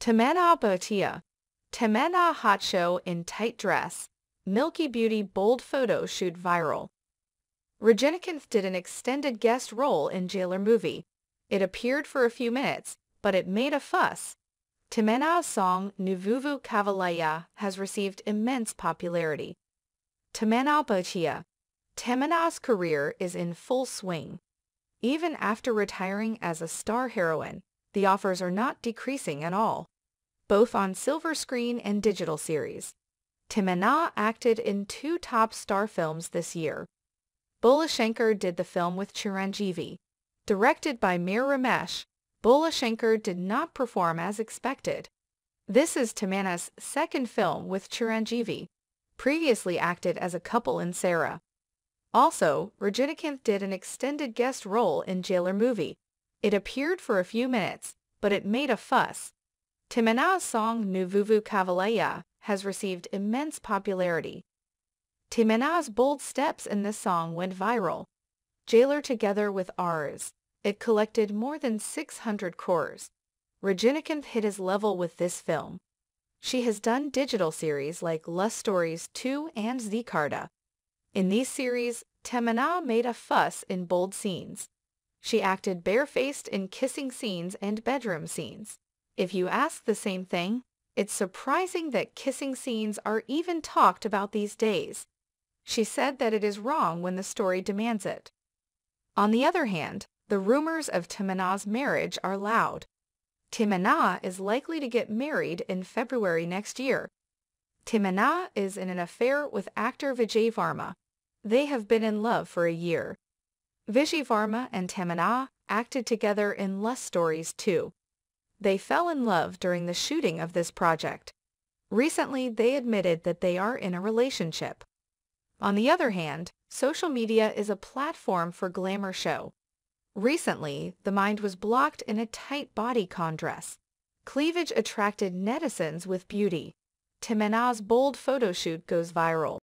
Tamannaah Bhatia. Tamannaah hot show in tight dress. Milky Beauty bold photo shoot viral. Rajinikanth did an extended guest role in Jailer movie. It appeared for a few minutes, but it made a fuss. Tamannaah's song Nuvuvu Kavalaya has received immense popularity. Tamannaah Bhatia. Tamannaah's career is in full swing. Even after retiring as a star heroine, the offers are not decreasing at all, both on silver screen and digital series. Tamannaah acted in two top star films this year. Bhola Shankar did the film with Chiranjeevi. Directed by Meher Ramesh, Bhola Shankar did not perform as expected. This is Tamannaah's second film with Chiranjeevi, previously acted as a couple in Sye Raa. Also, Rajinikanth did an extended guest role in Jailer movie. It appeared for a few minutes, but it made a fuss. Tamannaah's song Nuvuvu Kavalaya has received immense popularity. Tamannaah's bold steps in this song went viral. Jailer together with ours. It collected more than 600 crores. Rajinikanth hit his level with this film. She has done digital series like Lust Stories 2 and Jee Karda. In these series, Tamannaah made a fuss in bold scenes. She acted barefaced in kissing scenes and bedroom scenes. If you ask the same thing, it's surprising that kissing scenes are even talked about these days. She said that it is wrong when the story demands it. On the other hand, the rumors of Tamannaah's marriage are loud. Tamannaah is likely to get married in February next year. Tamannaah is in an affair with actor Vijay Varma. They have been in love for a year. Vijay Varma and Tamannaah acted together in Lust Stories too. They fell in love during the shooting of this project. Recently, they admitted that they are in a relationship. On the other hand, social media is a platform for glamour show. Recently, the mind was blocked in a tight bodycon dress. Cleavage attracted netizens with beauty. Tamannaah's bold photo shoot goes viral.